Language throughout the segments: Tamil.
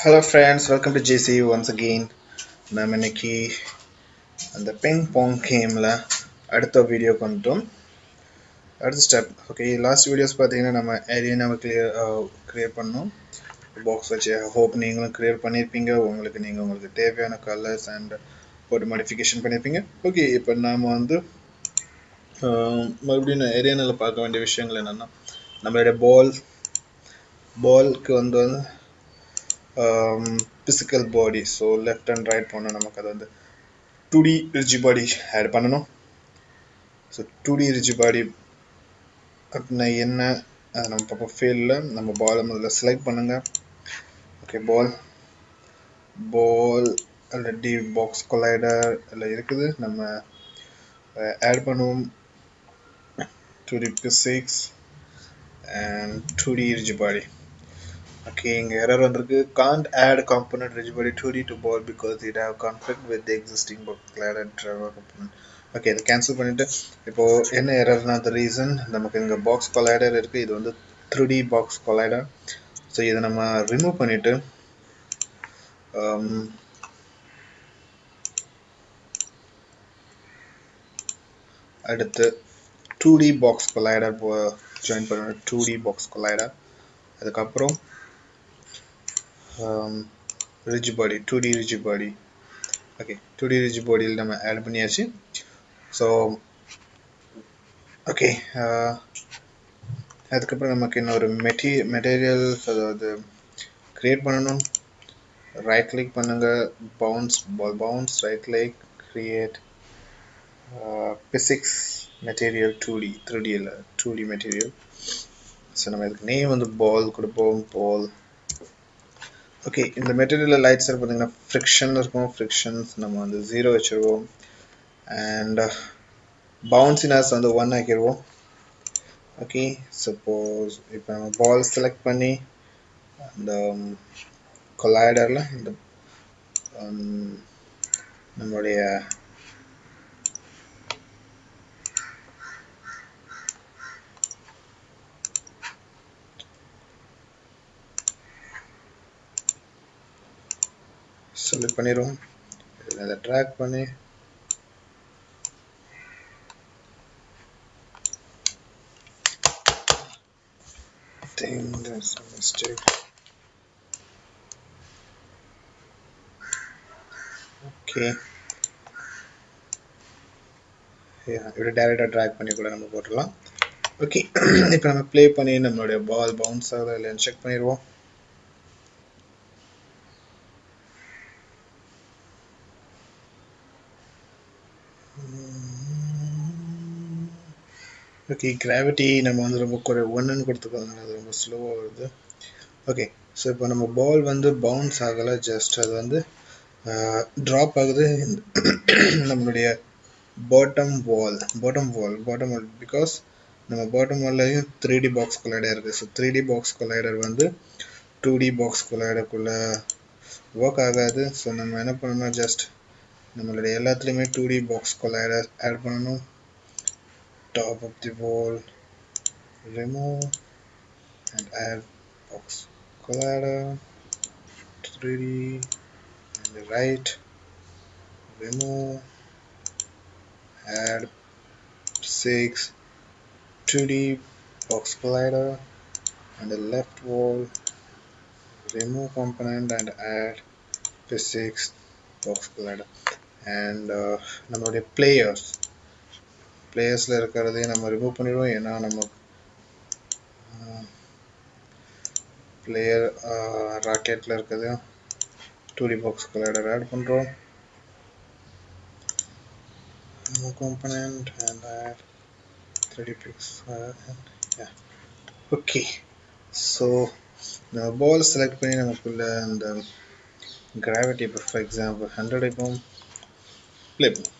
Hello friends welcome to JC once again நம்ம இன்னைக்கு அந்த பிங் பாங் கேமில் அடுத்த வீடியோ வந்துட்டோம். அடுத்த ஸ்டெப் ஓகே லாஸ்ட் வீடியோஸ் பார்த்தீங்கன்னா நம்ம ஏரியாவை கிளியர் க்ரியேட் பண்ணோம். பாக்ஸ் வச்சு ஹோப் நீங்களும் க்ளியர் பண்ணியிருப்பீங்க உங்களுக்கு நீங்கள் உங்களுக்கு தேவையான கலர்ஸ் அண்ட் போட்டு மாடிஃபிகேஷன் பண்ணியிருப்பீங்க ஓகே இப்போ நாம் வந்து மறுபடியும் மறுபடியும் ஏரியானில் பார்க்க வேண்டிய விஷயங்கள் என்னென்னா நம்மளுடைய பால் பால்க்கு வந்து வந்து physical body so left and right போனால் நமக்கு அது வந்து two D rigid body add பண்ணணும். So two D rigid body அப்படின்னா என்ன? அது நம்ம பார்ப்போம். ஃபீல்டில் நம்ம பாலை முதல்ல செலக்ட் பண்ணுங்கள் okay ball ball already box collider எல்லாம் இருக்குது. நம்ம ஆட் பண்ணுவோம். Two D physics and two D rigid body. Okay, இங்க error வந்திருக்கு. Can't add component rigidity 2D to ball because it have conflict with the existing box clad and driver component. Okay இதை கேன்சல் பண்ணிட்டு இப்போ என்ன எரர்னா the ரீசன் நமக்கு இங்கே பாக்ஸ் கொலைடர் இருக்கு. இது வந்து three D box collider so இதை நம்ம ரிமூவ் பண்ணிட்டு um, அடுத்து two D box collider join பண்ண டூ டி பாக்ஸ் கொலைடர் அதுக்கப்புறம் rigid body two D rigid body okay two D rigid பாடியில் நம்ம ஆட் பண்ணியாச்சு. ஸோ ஓகே uh, அதுக்கப்புறம் நமக்கு இன்னொரு மெட்டீ மெட்டீரியல்ஸ் அதாவது க்ரியேட் பண்ணணும். ரைட் கிளிக் பண்ணுங்க. Bounce ball bounce right click create physics material two D three D இல்லை டூ டி மெட்டீரியல் ஸோ நம்ம இதுக்கு நேம் வந்து பால் கொடுப்போம். பால் ஓகே இந்த மெட்டீரியலில் லைட்ஸ் பார்த்தீங்கன்னா ஃப்ரிக்ஷன் இருக்கும். ஃப்ரிக்ஷன்ஸ் நம்ம வந்து ஜீரோ வச்சுருவோம். அண்ட் பவுன்சினஸ் வந்து ஒன் ஆக்கிடுவோம் ஓகே சப்போஸ் இப்போ நம்ம பால் செலக்ட் பண்ணி அந்த um, கொலாய்டரில் இந்த um, நம்மளுடைய செலக்ட் பண்ணிடுவோம் அதை ட்ராக் பண்ணி think there's a mistake. Okay. இப்படி டேரெக்டாக ட்ராக் பண்ணி கூட நம்ம போட்டுடலாம் ஓகே இப்போ நம்ம ப்ளே பண்ணி நம்மளுடைய பால் பவுன்ஸ் ஆகுதா இல்லைன்னு செக் பண்ணிடுவோம் ஓகே கிராவிட்டி நம்ம வந்து ரொம்ப குறை ஒன்றுன்னு கொடுத்துக்கோங்க அது ரொம்ப ஸ்லோவாக வருது. ஓகே ஸோ இப்போ நம்ம பால் வந்து பவுன்ஸ் ஆகலை ஜஸ்ட் அது வந்து ட்ராப் ஆகுது. நம்மளுடைய bottom wall bottom wall bottom wall because நம்ம பாட்டம் வால்லையும் த்ரீ டி பாக்ஸ் கொலைடர் இருக்குது so three D box collider வந்து டூ டி பாக்ஸ் கொலைடருக்குள்ளே ஒர்க் ஆகாது. ஸோ நம்ம என்ன பண்ணணும்? ஜஸ்ட் நம்மளுடைய எல்லாத்துலேயுமே two D box collider add பண்ணணும். top of the wall. Remove. And add box collider 3d and right. Remove. Add 6 2d box collider and the left wall. Remove component and add physics box collider and uh, number of players. பிளேயர்ஸில் இருக்கிறதையும் நம்ம ரிமூவ் பண்ணிடுவோம். ஏன்னா நம்ம பிளேயர் ராக்கெட்டில் இருக்கிறதையும் two D box colour add பண்ணுறோம் component and add three fix okay so நம்ம பால் uh, செலக்ட் பண்ணி நமக்குள்ள அந்த கிராவிட்டி இப்போ ஃபார் எக்ஸாம்பிள் ஹண்ட்ரட் இப்போ ப்ளே பண்ணும்.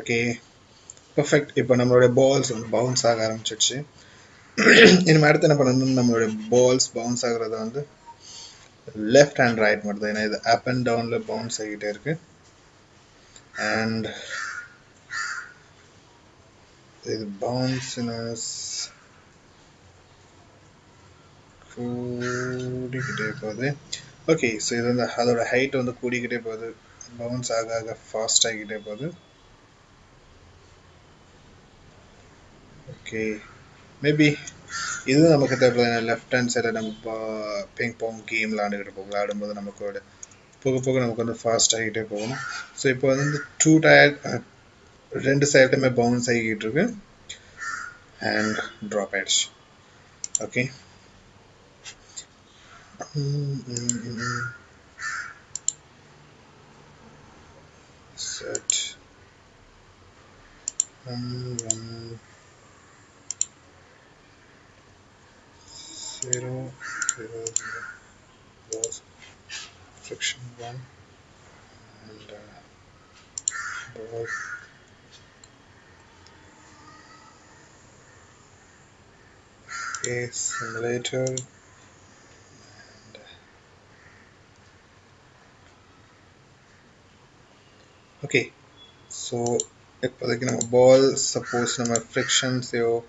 ஓகே பர்ஃபெக்ட் இப்போ நம்மளுடைய பால்ஸ் வந்து பவுன்ஸ் ஆக ஆரம்பிச்சிடுச்சு. இனிமேல் அடுத்து என்ன பண்ணணும் நம்மளுடைய பால்ஸ் பவுன்ஸ் ஆகுறத வந்து லெஃப்ட் அண்ட் ரைட் மட்டும் தான் ஏன்னா இது அப் அண்ட் டவுனில் பவுன்ஸ் ஆகிட்டே இருக்கு. அண்ட் இது பவுன்ஸ்னஸ் கூடிக்கிட்டே போகுது. ஓகே ஸோ இது வந்து அதோட ஹைட் வந்து கூடிக்கிட்டே போகுது. பவுன்ஸ் ஆக ஆக ஃபாஸ்ட் ஆகிக்கிட்டே போகுது. ஓகே மேபி இதுவும் நமக்கு தேவையான லெஃப்ட் ஹேண்ட் சைடில் நம்ம பிங் பாங் கேம் விளாண்டுக்கிட்டு இருப்போம். விளையாடும்போது நமக்கு போக போக நமக்கு வந்து ஃபாஸ்ட் ஆகிட்டே போகணும் ஸோ இப்போ வந்து டூ டயர் ரெண்டு சைடுமே பவுன்ஸ் ஆகிக்கிட்டு இருக்கு. அண்ட் ட்ராப் ஆகிடுச்சு okay set. Um, um, 0, 0, 0 was friction 1 and uh, ball a simulator. And uh, okay. So if I like, ball suppose number friction so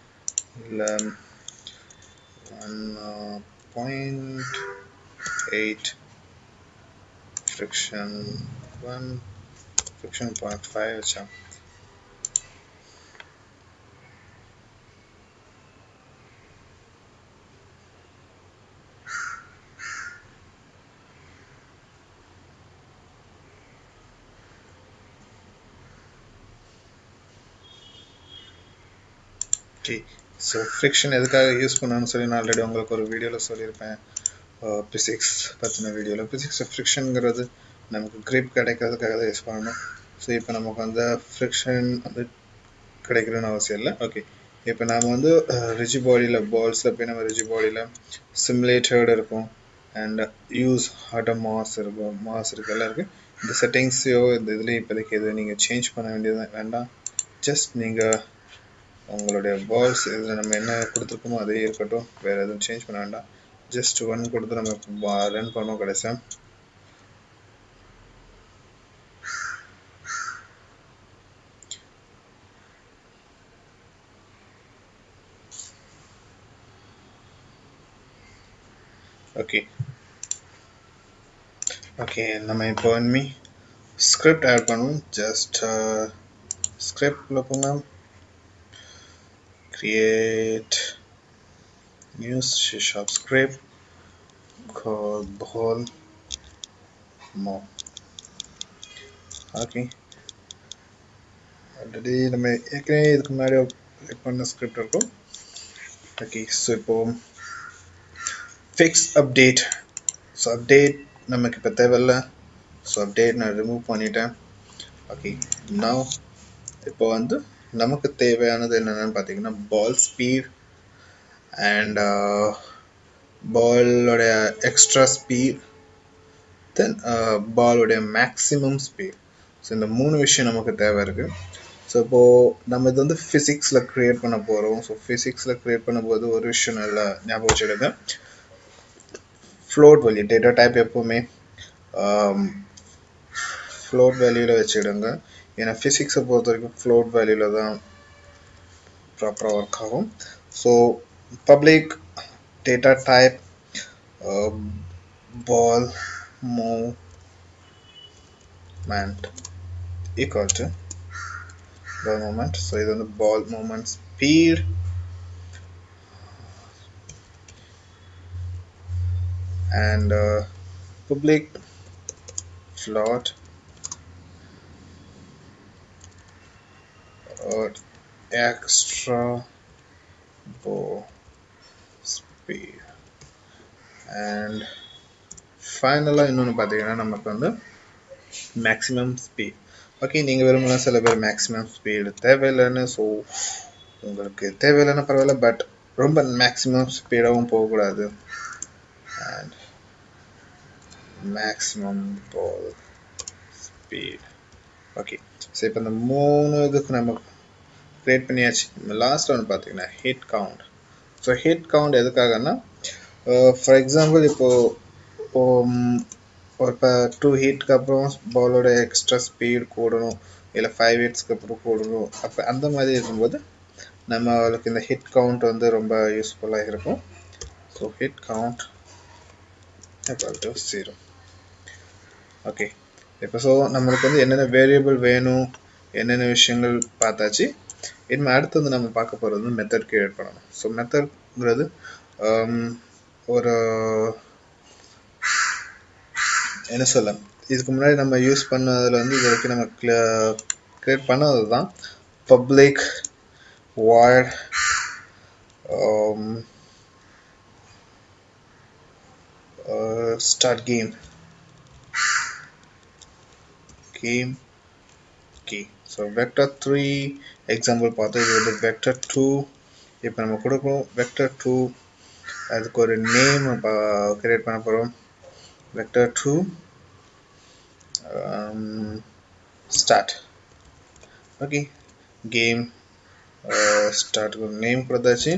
um, 1.8 friction 1 uh, friction 0.5 okay so friction எதுக்காக யூஸ் பண்ணணும்னு சொல்லி நான் ஆல்ரெடி உங்களுக்கு ஒரு வீடியோவில் சொல்லியிருப்பேன். பிசிக்ஸ் பற்றின வீடியோவில் பிசிக்ஸ் ஃப்ரிக்ஷனுங்கிறது நமக்கு க்ரிப் கிடைக்கிறதுக்காக தான் யூஸ் பண்ணணும். ஸோ இப்போ நமக்கு வந்து ஃப்ரிக்ஷன் வந்து கிடைக்கணும்னு அவசியம் இல்லை. ஓகே இப்போ நாம் வந்து ரிஜி பாடியில் பால்ஸில் போய் நம்ம ரிஜி பாடியில் சிமுலேட்டட் இருக்கும் அண்ட் யூஸ் ஆட்டோ மாஸ் இருக்கும் மாஸ் இருக்கு எல்லாம் இருக்குது இந்த செட்டிங்ஸையோ இந்த இதுலேயும் இப்போதைக்கு எதுவும் நீங்கள் சேஞ்ச் பண்ண வேண்டியது வேண்டாம். ஜஸ்ட் நீங்கள் உங்களுடைய பாய்ஸ் இதில் நம்ம என்ன கொடுத்துருக்கோமோ அதே இருக்கட்டும். வேறு எதுவும் சேஞ்ச் பண்ண வேண்டாம். ஜஸ்ட் ஒன் கொடுத்து நம்ம ரன் பண்ணோம் கடைசியாக ஓகே ஓகே நம்ம இப்போ வந்து ஸ்கிரிப்ட் ஆட் பண்ணுவோம். ஜஸ்ட் ஸ்கிரிப்டில் uh, போங்க. Create new C sharp script called ball mo. Okay. Already நம்ம ஏற்கனவே இதுக்கு முன்னாடி பண்ண ஸ்கிரிப்ட் இருக்கும் ஓகே ஸோ இப்போ ஃபிக்ஸ் அப்டேட் ஸோ அப்டேட் நமக்கு இப்போ தேவையில்ல ஸோ அப்டேட் நான் ரிமூவ் பண்ணிட்டேன் ஓகே நவ் இப்போ வந்து நமக்கு தேவையானது என்னென்னு பார்த்தீங்கன்னா பால் ஸ்பீட் அண்ட் பாலோடைய எக்ஸ்ட்ரா ஸ்பீட் தென் பாலோடைய மேக்ஸிமம் ஸ்பீட் ஸோ இந்த மூணு விஷயம் நமக்கு தேவை இருக்குது ஸோ இப்போது நம்ம இது வந்து ஃபிசிக்ஸில் க்ரியேட் பண்ண போகிறோம் ஸோ ஃபிசிக்ஸில் க்ரியேட் பண்ணும்போது ஒரு விஷயம் நல்லா ஞாபகம் வச்சுடுங்க ஃப்ளோட் வேல்யூ டேட்டா டைப் எப்போவுமே ஃப்ளோட் வேல்யூவில் வச்சுடுங்க ஏன்னா ஃபிசிக்ஸை பொறுத்த வரைக்கும் ஃப்ளோட் வேல்யூவில் தான் ப்ராப்பராக ஒர்க் ஆகும். So public data type ball movement equal to ball moment so இது வந்து ball moment speed and uh, public float or extra bow speed and ஃபைனலாக இன்னொன்று பார்த்தீங்கன்னா நமக்கு வந்து மேக்ஸிமம் ஸ்பீட் ஓகே நீங்கள் விரும்பலாம் சில பேர் மேக்ஸிமம் ஸ்பீடு தேவையில்லைன்னு ஸோ உங்களுக்கு தேவையில்லைன்னா பரவாயில்ல பட் ரொம்ப மேக்ஸிமம் ஸ்பீடாகவும் போகக்கூடாது. And maximum ball speed okay so இப்போ இந்த மூணு இதுக்கு நம்ம க்ரியேட் பண்ணியாச்சு. லாஸ்ட் ஒன்று பார்த்தீங்கன்னா hit count so hit count எதுக்காகன்னா ஃபார் எக்ஸாம்பிள் இப்போது ஒரு இப்போ டூ ஹீட்க்கு அப்புறம் பாலோட எக்ஸ்ட்ரா ஸ்பீடு கூடணும் இல்லை ஃபைவ் ஹீட்ஸ்க்கு அப்புறம் கூடணும் அப்போ அந்த மாதிரி இருக்கும்போது நம்ம அவளுக்கு இந்த ஹிட் கவுண்ட் வந்து ரொம்ப யூஸ்ஃபுல்லாக இருக்கும். So hit count equal to 0 okay இப்போ ஸோ நம்மளுக்கு வந்து என்னென்ன வேரியபிள் வேணும் என்னென்ன விஷயங்கள் பார்த்தாச்சு இனிமேல் அடுத்து வந்து நம்ம பார்க்க போகிறது வந்து மெத்தட் கிரியேட் பண்ணணும் ஸோ மெத்தட்ங்கிறது um, ஒரு என்ன சொல்ல இதுக்கு முன்னாடி நம்ம யூஸ் பண்ணதில் வந்து இது வரைக்கும் நம்ம கிரியேட் பண்ணது தான் public void um, uh, start game. Game key. So vector 3 example பார்த்தா இது வந்து vector 2 இப்போ நம்ம கொடுக்கணும் vector 2 அதுக்கு ஒரு நேம் கிரியேட் பண்ண போகிறோம் vector 2 um, start okay game start name கொடுத்தாச்சு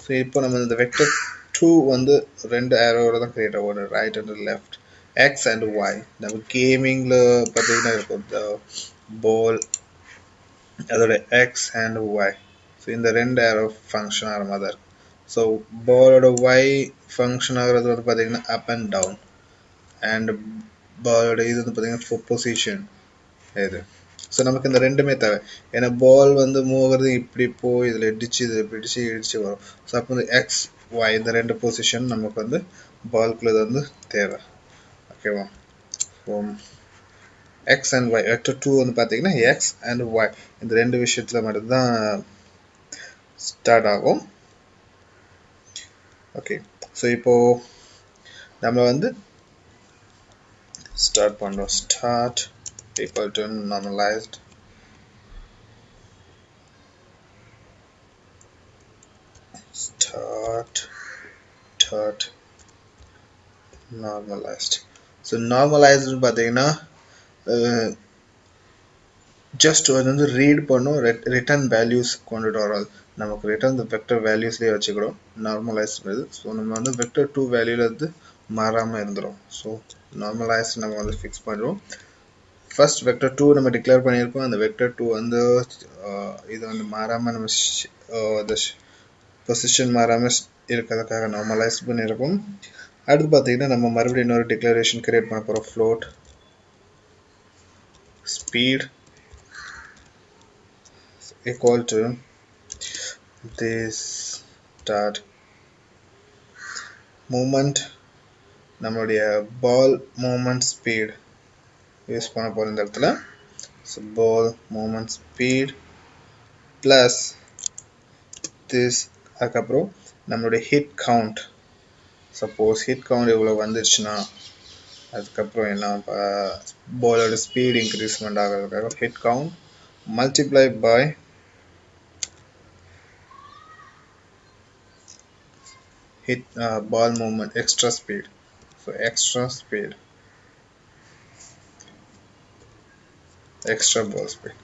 ஸோ இப்போ நம்ம இந்த வெக்டர் டூ வந்து ரெண்டு ஏரோட தான் கிரியேட் ஆகும் right and left X and Y நம்ம கேமிங்கில் பார்த்தீங்கன்னா இருக்கும் பால் அதோட எக்ஸ் அண்ட் ஒய் ஸோ இந்த ரெண்டு ஏரோ ஃபங்க்ஷன் ஆகிற மாதிரி தான் ஸோ பாலோட ஒய் ஃபங்க்ஷன் ஆகிறது வந்து பார்த்திங்கன்னா அப் அண்ட் டவுன் அண்ட் பாலோட இது வந்து பார்த்திங்கன்னா பொசிஷன் இது. ஸோ நமக்கு இந்த ரெண்டுமே தேவை. ஏன்னா பால் வந்து மூவ்கிறது இப்படி போய் இதில் இடிச்சு இதில் பிடிச்சு இடிச்சு வரும். ஸோ அப்போ வந்து எக்ஸ் ஒய் இந்த ரெண்டு பொசிஷன் நமக்கு வந்து பால்குள்ளது வந்து தேவை. ஓகேவா so X and Y vector two வந்து பார்த்தீங்கன்னா எக்ஸ் அண்ட் ஒய் இந்த ரெண்டு விஷயத்தில் மட்டும்தான் ஸ்டார்ட் ஆகும். ஓகே ஸோ இப்போது நம்ம வந்து ஸ்டார்ட் பண்ணுறோம் start equal to normalized start start normalized. So normalized பார்த்தீங்கன்னா ஜஸ்ட் அது வந்து ரீட் பண்ணும் ரிட்டர்ன் வேல்யூஸ் கொண்டுட்டு வரும் நமக்கு ரிட்டர்ன் இந்த வெக்டர் வேல்யூஸ்லேயே வச்சுக்கிறோம் நார்மலைஸ் ஸோ நம்ம வந்து வெக்டர் டூ வேல்யூவில் வந்து மாறாமல் இருந்துடும் ஸோ நார்மலைஸ் நம்ம வந்து ஃபிக்ஸ் பண்ணுறோம் ஃபர்ஸ்ட் வெக்டர் டூ நம்ம டிக்ளேர் பண்ணியிருக்கோம். அந்த வெக்டர் டூ வந்து இது வந்து மாறாமல் நம்ம அந்த பொசிஷன் மாறாமல் இருக்கிறதுக்காக நார்மலைஸ் பண்ணியிருக்கோம். அடுத்து பார்த்தீங்கன்னா நம்ம மறுபடியும் இன்னொரு டிக்ளரேஷன் கிரியேட் பண்ண போகிறோம் float speed equal to this dot moment நம்மளுடைய பால் மூமெண்ட் ஸ்பீட் யூஸ் பண்ண போகிற இந்த இடத்துல. So ball moment speed plus this அதுக்கப்புறம் நம்மளுடைய hit count suppose hit count இவ்வளோ வந்துருச்சுன்னா அதுக்கப்புறம் என்ன பாலோட ஸ்பீட் இன்க்ரீஸ்மெண்ட் ஆகிறதுக்காக hit count multiply by hit uh, ball movement extra speed. So extra speed. Extra ball speed.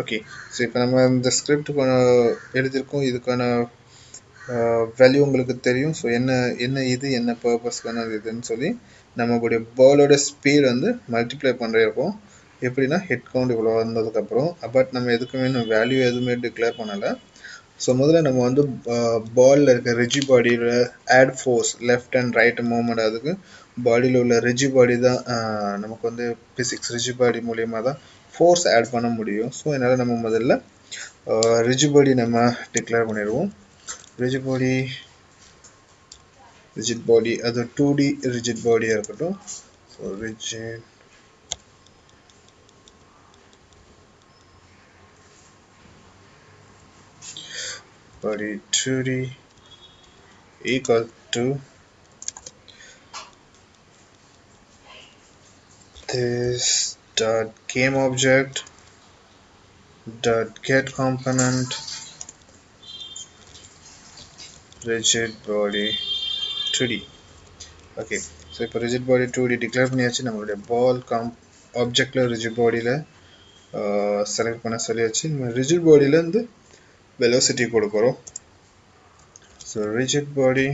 Okay so இப்போ நம்ம இந்த ஸ்கிரிப்டுக்கான எழுதியிருக்கோம். இதுக்கான uh, வேல்யூ உங்களுக்கு தெரியும். ஸோ என்ன என்ன இது என்ன பர்பஸ்க்கான இதுன்னு சொல்லி நம்மளுடைய பாலோட ஸ்பீட் வந்து மல்டிப்ளை இருக்கும் எப்படின்னா ஹெட் கவுண்ட் இவ்வளோ வந்ததுக்கப்புறம் பட் நம்ம எதுக்குமே நம்ம வேல்யூ எதுவுமே டிக்ளேர் பண்ணலை. ஸோ முதல்ல நம்ம வந்து பாலில் இருக்க ரிஜி பாடியில் add force left and right moment அதுக்கு பாடியில் உள்ள ரிஜி பாடி தான் நமக்கு வந்து ஃபிசிக்ஸ் ரிஜி பாடி மூலியமாக தான் ஃபோர்ஸ் ஆட் பண்ண முடியும். ஸோ அதனால் நம்ம முதல்ல ரிஜி பாடி நம்ம டிக்ளேர் பண்ணிடுவோம். Rigid body rigid body other 2D rigid body. ಇರ್ಬಿಟ್ಟು rigid body 2d equal to this dot game object dot get component rigid body 2D okay so இப்போ rigid body two D declare பண்ணியாச்சு நம்மளுடைய பால் கம் ஆப்ஜெக்டில் ரிஜிட் பாடியில் செலக்ட் பண்ண சொல்லியாச்சு நம்ம ரிஜிட் பாடியிலேருந்து velocity கொடுக்குறோம் ஸோ ரிஜிட் பாடி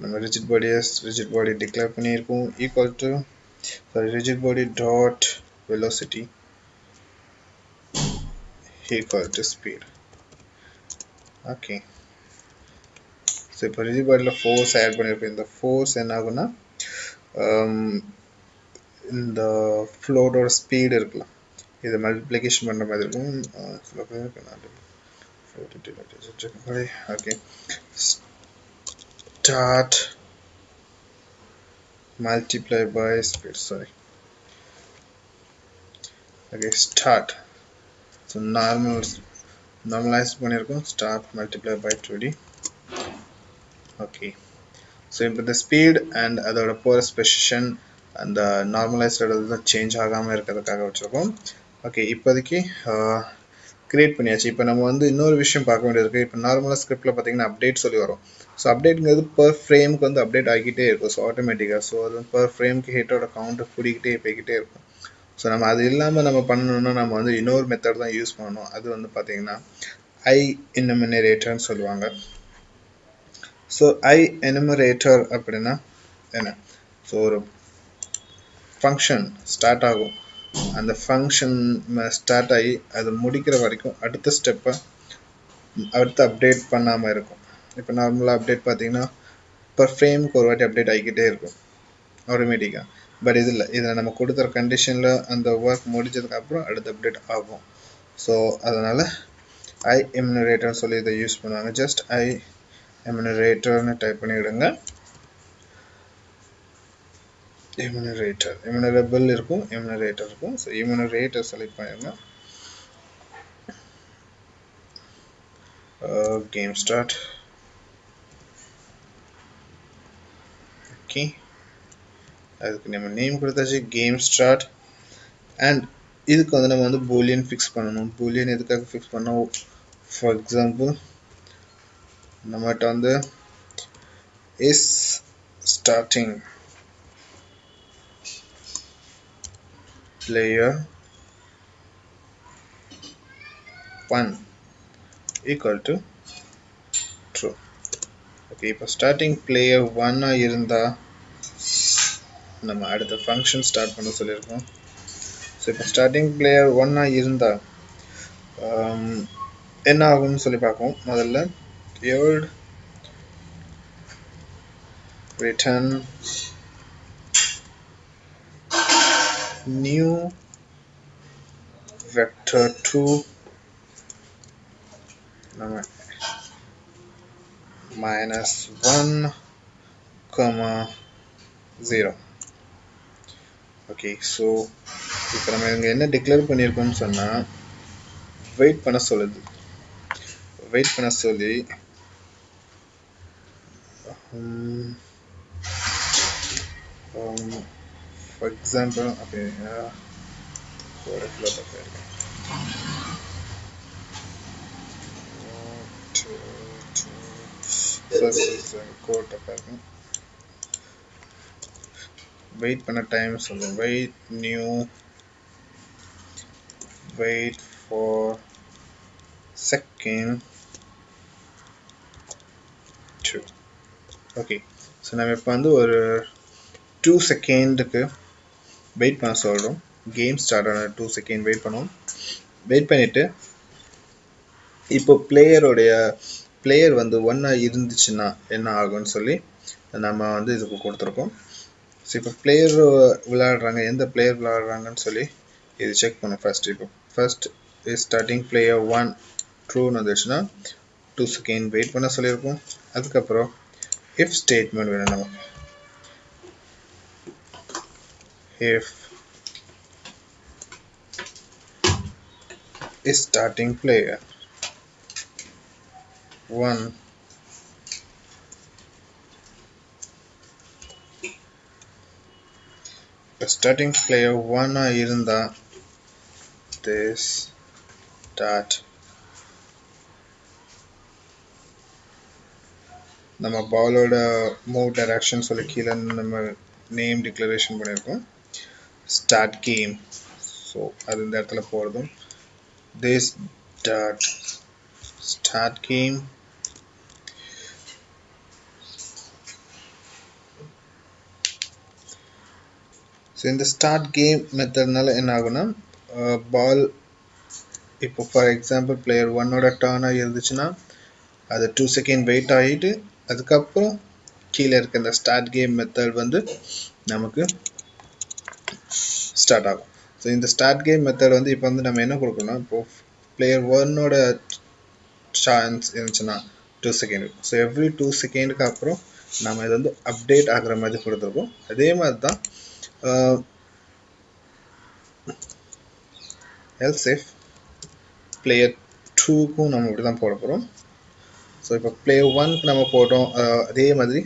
நம்ம ரிஜிட் பாடியை ரிஜிட் பாடி டிக்ளேர் பண்ணியிருக்கோம் equal to sorry rigid body dot velocity equal to speed okay so இப்போ ரிஜிபாடியில் ஃபோர்ஸ் ஆட் பண்ணியிருக்கோம் இந்த ஃபோர்ஸ் என்ன ஆகும்னா இந்த ஃப்ளோடோட ஸ்பீடு இருக்கலாம் இதை மல்டிப்ளிகேஷன் பண்ணுற மாதிரி இருக்கும். சில பேருக்கு okay start multiply by speed sorry. Okay start. So normal normalized பண்ணிருக்கோம். Start multiply by 2d okay. So இப்போ the speed and அதோட porous position அந்த நார்மலைஸ்ட் தான் சேஞ்ச் ஆகாமல் இருக்கிறதுக்காக வச்சுருக்கோம். ஓகே இப்போதைக்கு uh, கிரியேட் பண்ணியாச்சு. இப்போ நம்ம வந்து இன்னொரு விஷயம் பார்க்க வேண்டியது இருக்குது இப்போ நார்மலாக ஸ்கிரிப்டில் பார்த்தீங்கன்னா அப்டேட் சொல்லி வரும். ஸோ அப்டேட்ங்கிறது பர் ஃப்ரேமுக்கு வந்து அப்டேட் ஆகிக்கிட்டே இருக்கும். ஸோ ஆட்டோமேட்டிக்காக ஸோ அது பர் ஃப்ரேமுக்கு ஹிட்டோட கவுண்ட் கூடிக்கிட்டே போய்கிட்டே இருக்கும். ஸோ நம்ம அது இல்லாமல் நம்ம பண்ணணும்னா நம்ம வந்து இன்னொரு மெத்தட் தான் யூஸ் பண்ணணும். அது வந்து பார்த்தீங்கன்னா ஐ இன்னமினேரேட்டர்னு சொல்லுவாங்க. ஸோ ஐ எனுமரேட்டர் அப்படின்னா என்ன? ஸோ ஒரு ஃபங்க்ஷன் ஸ்டார்ட் ஆகும். அந்த ஃபங்க்ஷன் ஸ்டார்ட் ஆகி அது முடிக்கிற வரைக்கும் அடுத்த ஸ்டெப்பை அடுத்து அப்டேட் பண்ணாமல் இருக்கும். இப்போ நார்மலாக அப்டேட் பார்த்தீங்கன்னா பர் ஃப்ரேமுக்கு ஒரு வாட்டி அப்டேட் ஆகிக்கிட்டே இருக்கும். ஆட்டோமேட்டிக்காக பட் இதில் இதில் நம்ம கொடுத்துற கண்டிஷனில் அந்த ஒர்க் முடிஞ்சதுக்கப்புறம் அடுத்த அப்டேட் ஆகும். ஸோ அதனால் ஐ எம்னரேட்டர்னு சொல்லி இதை யூஸ் பண்ணுவாங்க. ஜஸ்ட் ஐ எமினரேட்டர்னு டைப் பண்ணிவிடுங்க எமினரேட்டர் எமினரபிள் இருக்கும் எமினரேட்டர் இருக்கும். ஸோ எமினரேட்டர் செலக்ட் பண்ணிடுங்க. கேம் ஸ்டார்ட் ஓகே அதுக்கு நம்ம நேம் கொடுத்தாச்சு கேம் ஸ்டார்ட் அண்ட் இதுக்கு வந்து நம்ம வந்து பூலியன் ஃபிக்ஸ் பண்ணணும். பூலியன் எதுக்காக ஃபிக்ஸ் பண்ணோம் ஃபார் எக்ஸாம்பிள் நம்மகிட்ட வந்து is starting player 1 equal to true. ஓகே இப்போ ஸ்டார்டிங் பிளேயர் ஒன்னாக இருந்தால் நம்ம அடுத்த ஃபங்க்ஷன் ஸ்டார்ட் பண்ண சொல்லியிருக்கோம். ஸோ இப்போ ஸ்டார்டிங் பிளேயர் ஒன்னாக இருந்தால் என்ன ஆகும்னு சொல்லி பார்ப்போம். முதல்ல எவர்ட் ரிட்டர்ன் new vector 2 நம்ம minus 1 comma 0 ஓகே ஸோ இப்போ நம்ம இங்கே என்ன டிக்ளேர் பண்ணியிருக்கோம்னு சொன்னால் வெயிட் பண்ண சொல்லுது வெயிட் பண்ண சொல்லி for example okay uh, ஒரு flow தப்பா இருக்கு கோட் தப்பா இருக்கு வெயிட் பண்ண டைம் சொல்லுங்க wait new wait for second Okay so நம்ம இப்போ வந்து ஒரு டூ செகண்டுக்கு வெயிட் பண்ண சொல்கிறோம் கேம் ஸ்டார்ட் ஆன டூ செகண்ட் வெயிட் பண்ணுவோம். வெயிட் பண்ணிவிட்டு இப்போ பிளேயருடைய பிளேயர் வந்து ஒன்னாக இருந்துச்சுன்னா என்ன ஆகும்னு சொல்லி நம்ம வந்து இதுக்கு கொடுத்துருக்கோம். ஸோ இப்போ பிளேயர் விளையாடுறாங்க எந்த பிளேயர் விளையாடுறாங்கன்னு சொல்லி இது செக் பண்ணும் ஃபர்ஸ்ட் இப்போ ஃபர்ஸ்ட் ஸ்டார்டிங் பிளேயர் ஒன் ட்ரூன்னு வந்துச்சுன்னா டூ செகண்ட் வெயிட் பண்ண சொல்லியிருக்கோம். அதுக்கப்புறம் if statement will know if starting player one starting player one is in the this dot. நம்ம பாலோட மூவ் டைரக்ஷன் சொல்லி கீழே நம்ம நேம் டிக்ளரேஷன் பண்ணியிருக்கோம் ஸ்டார்ட் கேம் ஸோ அது இந்த இடத்துல போகிறதும் this dot start game so இந்த ஸ்டார்ட் கேம் மெத்தட்னால என்ன ஆகும்னா பால் இப்போ ஃபார் எக்ஸாம்பிள் பிளேயர் ஒன்னோட டர்னாக இருந்துச்சுன்னா அது டூ செகண்ட் வெயிட் ஆகிட்டு அதுக்கப்புறம் கீழே இருக்க இந்த ஸ்டார்ட் கேம் மெத்தட் வந்து நமக்கு ஸ்டார்ட் ஆகும். ஸோ இந்த ஸ்டார்ட் கேம் மெத்தட் வந்து இப்போ வந்து நம்ம என்ன கொடுக்கணும் இப்போ பிளேயர் ஒன்னோட சான்ஸ் இருந்துச்சுன்னா two second so every two செகண்டுக்கு அப்புறம் நம்ம இது வந்து அப்டேட் ஆகிற மாதிரி கொடுத்துருக்கோம். அதே மாதிரி தான் எல் சேஃப் பிளேயர் டூக்கும் நம்ம இப்படி தான் போட போகிறோம் ஸோ இப்போ பிளேயர் ஒன்க்கு நம்ம போட்டோம். அதே மாதிரி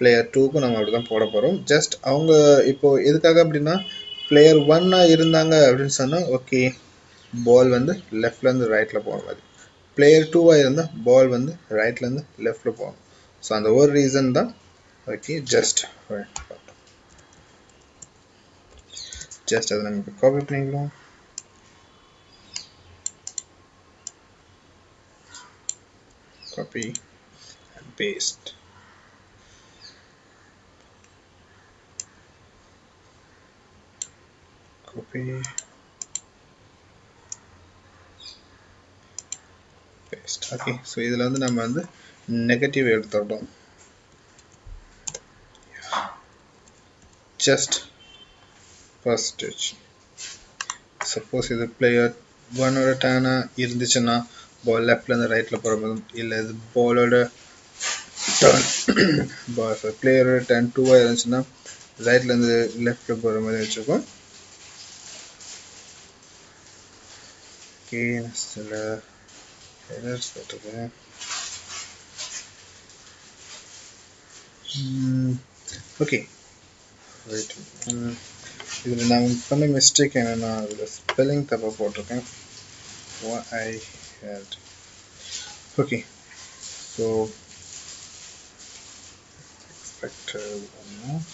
பிளேயர் டூக்கும் நம்ம அப்படி தான் போட போகிறோம் ஜஸ்ட் அவங்க இப்போது எதுக்காக அப்படின்னா பிளேயர் ஒன்னாக இருந்தாங்க அப்படின்னு சொன்னால் ஓகே பால் வந்து லெஃப்ட்லேருந்து ரைட்டில் போகிற மாதிரி. பிளேயர் டூவாக இருந்தால் பால் வந்து ரைட்லேருந்து லெஃப்டில் போகணும். ஸோ அந்த ஒரு ரீசன் தான் ஓகே ஜஸ்ட் ஜஸ்ட் அதை நம்ம காப்பி பண்ணிக்கலாம். copy and paste copy paste okay so இதில் வந்து நம்ம வந்து நெகட்டிவ் எடுத்துட்டோம் ஜஸ்ட் பர்சன்டேஜ் சப்போஸ் இது பிளேயர் ஒன்னோட டேனாக இருந்துச்சுன்னா பால் லெஃப்ட்லேருந்து ரைட்டில் போகிற மாதிரி இல்லை இது பாலோட டர்ன் பிளேயரோட டர்ன் டூவாக இருந்துச்சுன்னா ரைட்லேருந்து லெஃப்டில் போகிற மாதிரி வச்சுருக்கோம் ஓகே சில எரர்ஸ் போட்டிருக்கேன் ஓகே ரைட் இதில் நான் பண்ண மிஸ்டேக் என்னென்னா இதில் ஸ்பெல்லிங் தப்பாக போட்டிருக்கேன் what and okay. So vector uh, one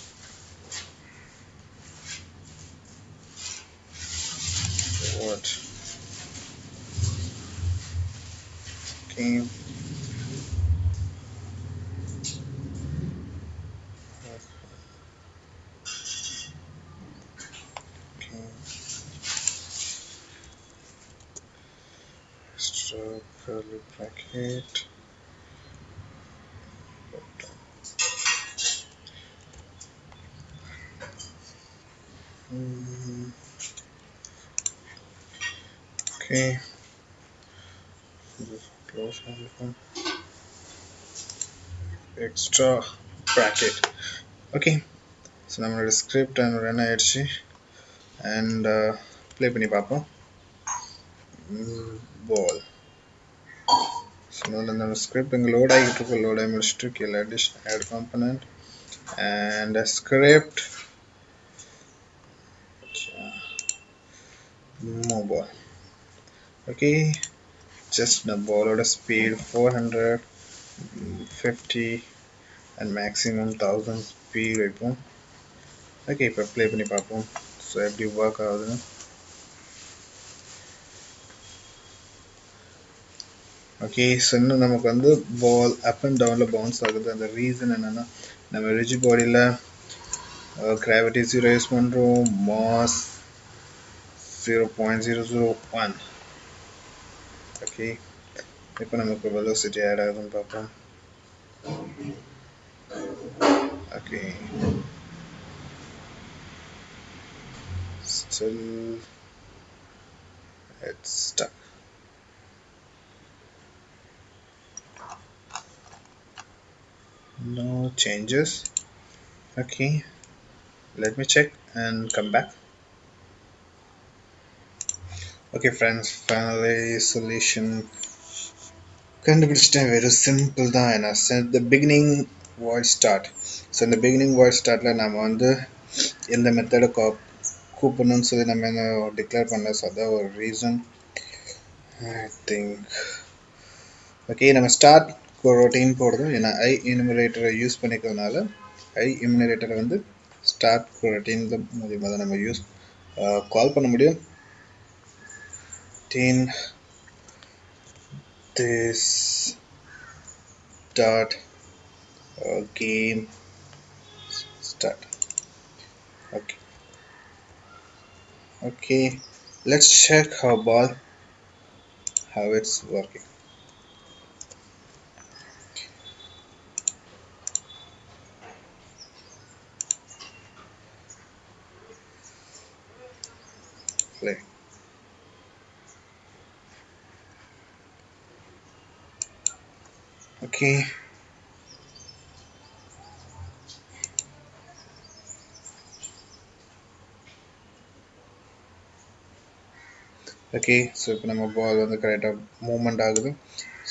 what? Game. bracket Mm. okay Just close everything extra bracket okay so நம்மளோட ஸ்கிரிப்ட் ரன் ஆயிடுச்சு அண்ட் ப்ளே பண்ணி பார்ப்போம் பால் ஸோ முதல்ல நம்ம ஸ்கிரிப்ட் இங்கே லோட் ஆகிட்டு இருக்கும் லோட் ஆகி முடிச்சுட்டு கீழே addition add component and script mobile okay just the ballோட speed 450 and maximum 1000 speed இருக்கும் ஓகே இப்போ ப்ளே பண்ணி பார்ப்போம் ஸோ எப்படி ஒர்க் ஆகுதுன்னு ஓகே ஸோ இன்னும் நமக்கு வந்து பால் அப் அண்ட் டவுனில் பவுன்ஸ் ஆகுது அந்த ரீசன் என்னென்னா நம்ம ரிஜி பாடியில் கிராவிட்டி ஜீரோ யூஸ் பண்ணுறோம் mass zero point zero zero one okay இப்போ நமக்கு வெலோசிட்டி ஆட் ஆகுதுன்னு பார்ப்போம் okay still it's stuck. No changes. Okay. Let me check and come back. Okay friends. Finally solution. கண்டுபிடிச்சிட்டேன். வெறும் சிம்பிள் தான். என்ன the beginning voice start so இந்த பிகினிங் வாய்ஸ் ஸ்டார்ட்டில் நம்ம வந்து எந்த மெத்தடை கா கூப்பிடணும்னு சொல்லி நம்ம என்ன டிக்ளேர் பண்ணல. ஸோ அதான் ஒரு ரீசன் ஐ திங்க் ஓகே நம்ம ஸ்டார்ட் ரொட்டீன் போடுறோம். ஏன்னா ஐ இனுமரேட்டரை யூஸ் பண்ணிக்கிறதுனால ஐ இம்யூனரேட்டரை வந்து ஸ்டார்ட் ரொட்டீன் மூலியமாக தான் நம்ம யூஸ் கால் பண்ண முடியும். டீன் this dot uh, game start. Okay. Okay. Let's check how ball how it's working play okay. Okay so இப்போ நம்ம பால் வந்து கரெக்டாக மூவ்மெண்ட் ஆகுது.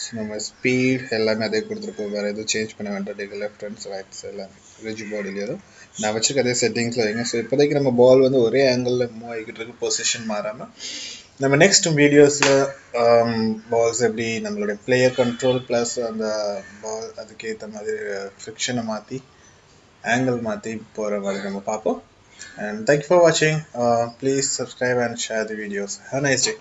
ஸோ நம்ம ஸ்பீட் எல்லாமே அதே கொடுத்துருக்கோம். வேறு எதுவும் சேஞ்ச் பண்ண வேண்டாம். லெஃப்ட் ஹேண்ட்ஸ் ரைட்ஸ் எல்லாமே ரிஜ் பாடியில் எதுவும் நான் வச்சுருக்க அதே செட்டிங்ஸில் வைங்க ஸோ இப்போதைக்கு நம்ம பால் வந்து ஒரே ஆங்கிளில் மூவ் ஆகிக்கிட்டு இருக்கு. பொசிஷன் மாறாமல் நம்ம நெக்ஸ்ட் வீடியோஸில் Um, பால்ஸ் எப்படி நம்மளுடைய பிளேயர் கண்ட்ரோல் ப்ளஸ் அந்த பால் அதுக்கேற்ற மாதிரி ஃப்ரிக்ஷனை மாற்றி ஆங்கிள் மாற்றி போகிற மாதிரி நம்ம பார்ப்போம். அண்ட் தேங்க்யூ ஃபார் வாட்சிங் please subscribe and share the videos the nice day